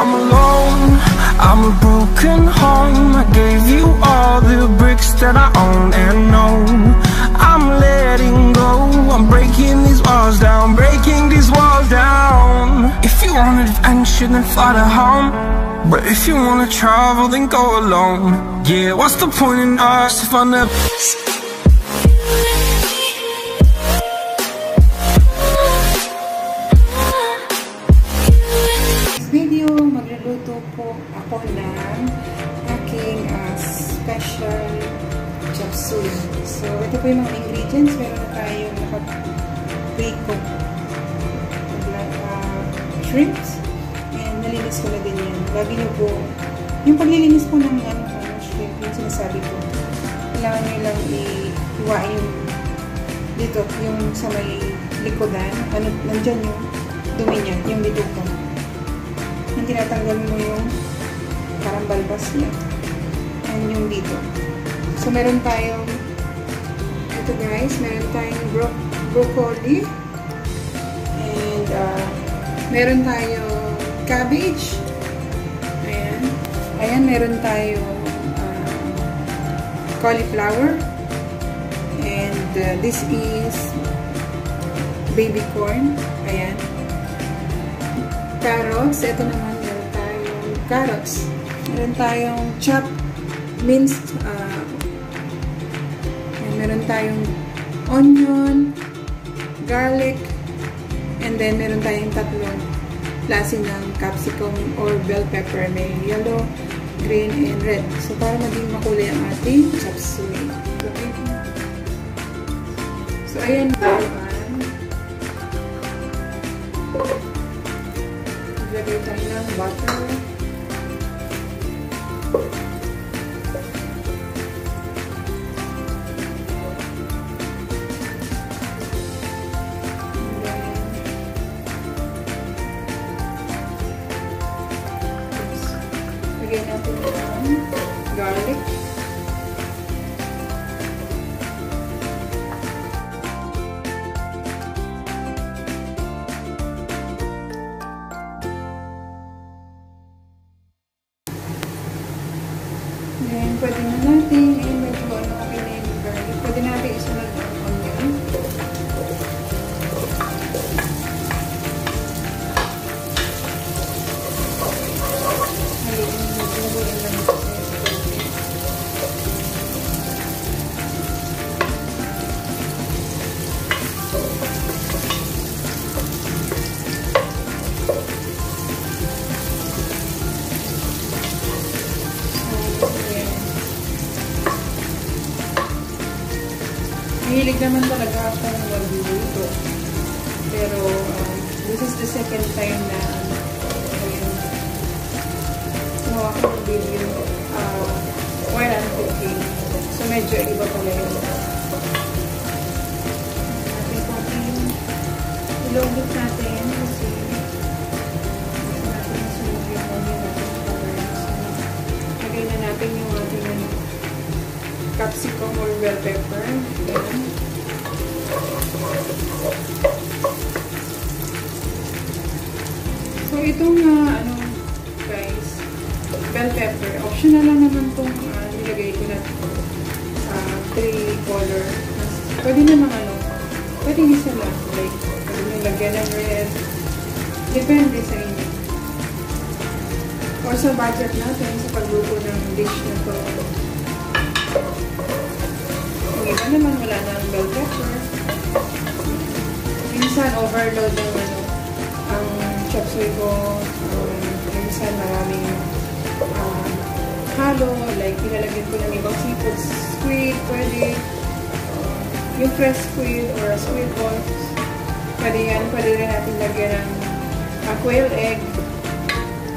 I'm alone, I'm a broken home. I gave you all the bricks that I own and know. I'm letting go, I'm breaking these walls down Breaking these walls down. If you want adventure then fly to home. But if you wanna travel then go alone. Yeah, what's the point in us if I never So, ito po yung mga ingredients. Meron na tayong naka-pre-cook uh, shrimps. And nalinis ko na din yan. Lagi nyo po, yung paglilinis po ng ano, shrimp, yung sinasabi ko, kailangan nyo lang iwain yung dito, yung sa may likodan. Ano, nandyan yung dumi niya, yung bituka yung tinatanggal mo yung parang balbas niya. And yung dito. So, meron tayong ito guys, meron tayong bro broccoli. And uh, meron tayong cabbage. Ayan. Ayan, meron tayong uh, cauliflower. And uh, this is baby corn. Ayan. Carrots. Ito naman, meron tayong carrots. Meron tayong chopped minced tayong onion, garlic, and then meron tayong tatlong klase ng capsicum or bell pepper. May yellow, green, and red. So, para maging makulay ang ating chop suey. So, ayan. Maglagay tayo ng butter. Then, pwede na natin, this is the second time na ayun, gumawa ko ng video uh, while I'm cooking. So, medyo iba pala yun. Natin konting ilogit natin kasi natin masunog yung onion natin colors. Lagay na natin yung ating ano, capsicum or bell pepper. Ayan. So, itong uh, ano, guys, bell pepper, optional lang naman itong uh, nilagay ko na uh, three color. Mas, pwede naman ano, pwede isa lang. Like, pwede nyo lagyan ng red. Depende sa inyo. Or sa budget natin, sa pagluto ng dish na to. Kung iba naman, wala na ang bell pepper. Minsan, overload ng ang ko. Um, minsan, maraming um, halo. Like, nilalagyan ko ng ibang seafood. Squid, pwede. Uh, yung fresh squid or squid balls. Pwede yan. Pwede rin natin lagyan ng uh, quail egg.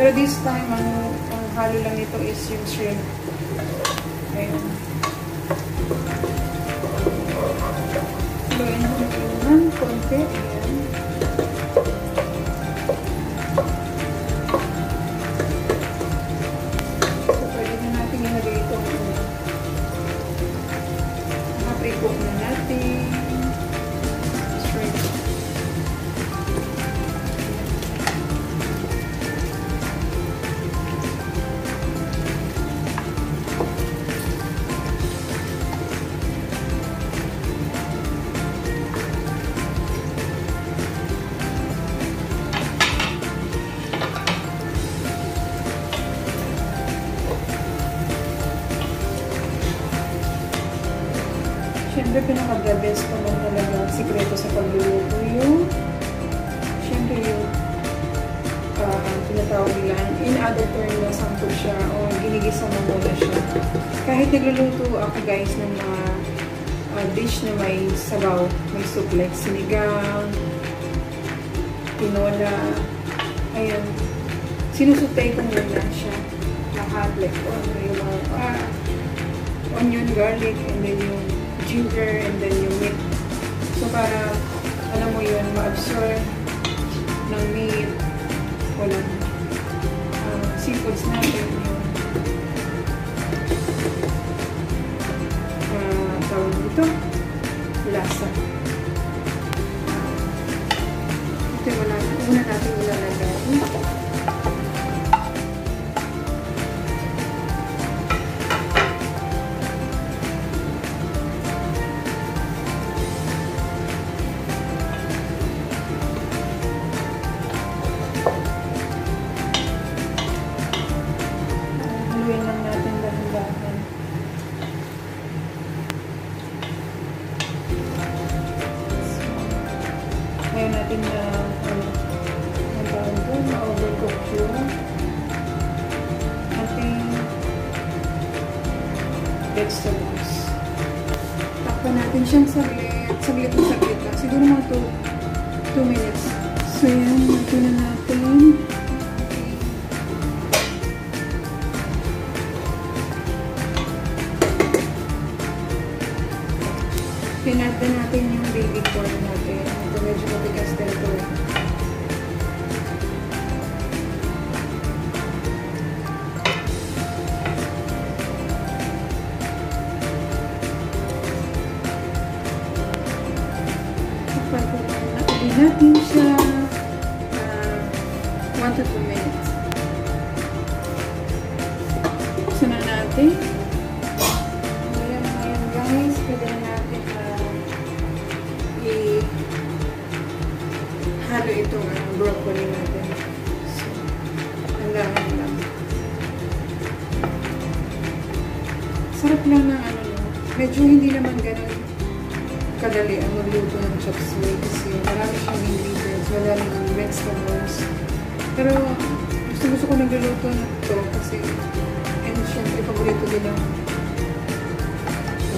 Pero this time, ang, ang halo lang nito is yung shrimp. Ayun. Haluin natin ng konti. Siyempre, pinaka-the best naman talaga sikreto sa pagluluto yung siyempre yung uh, tinatawag nila in other term na sampo siya o ginigisa mo muna siya. Kahit nagluluto ako guys ng mga uh, dish na may sabaw, may soup like sinigang, tinola, ayun, sinusutay ko muna siya lahat like oh, yung mga ah, onion, garlic, and then yung ginger, and then yung meat. So, para, alam mo yun, ma-absorb ng meat, walang uh, seafoods natin, uh, tawag dito, vegetables. Takpan natin siyang saglit. Saglit na saglit lang. Siguro mga 2 minutes. So yan, na natin. Kadali ang magluto ng chop suey kasi marami siyang ingredients, maraming vegetables. Pero gusto gusto ko nagluluto na to kasi and syempre paborito din ng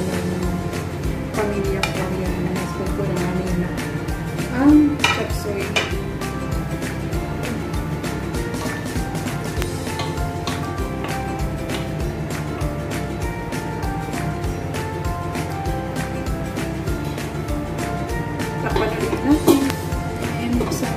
um, pamilya ko yan, husband ko ng aning na ang chop suey. konti,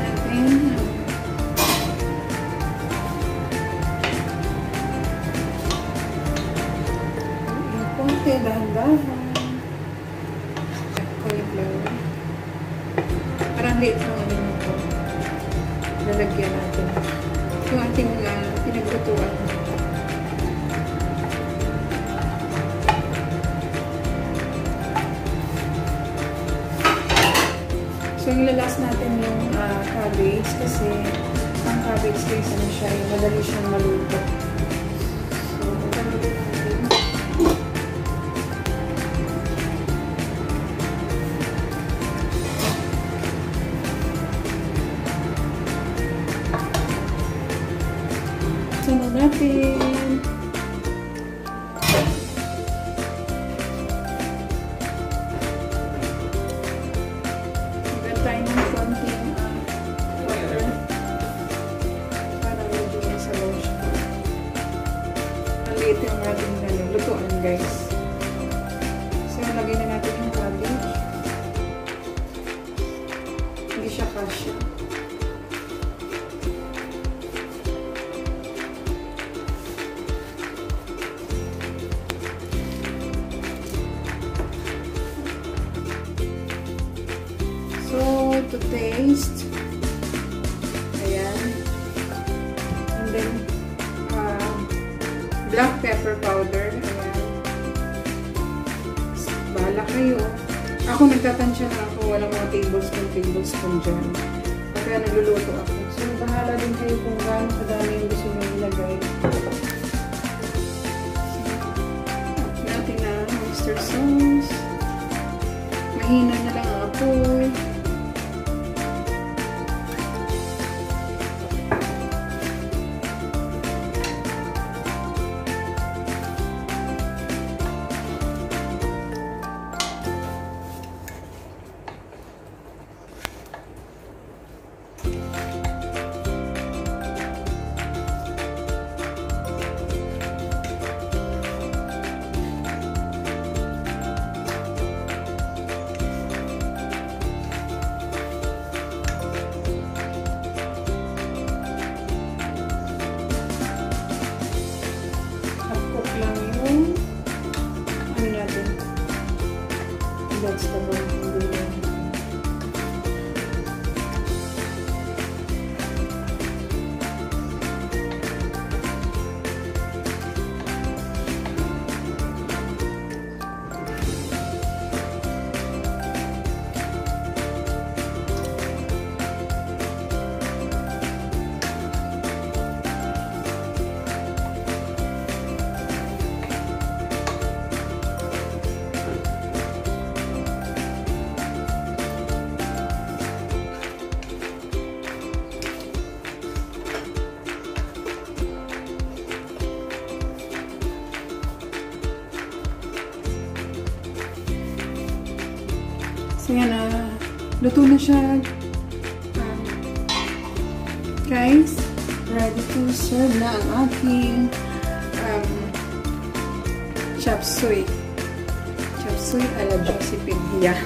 ilalas natin yung uh, cabbage kasi ang cabbage guys, ano siya, yung madali siyang maluto. natin. Black pepper powder. Ayan. Bahala kayo. Ako nagtatansya na ako. Walang mga tablespoon, tablespoon dyan. Kaya nagluluto ako. So, bahala din kayo kung gaano kadami yung gusto nyo ilagay. natin na oyster sauce. yan Luto na siya. Guys, ready to serve na ang aking um, chop suey. Chop suey ala Josephine. Yeah.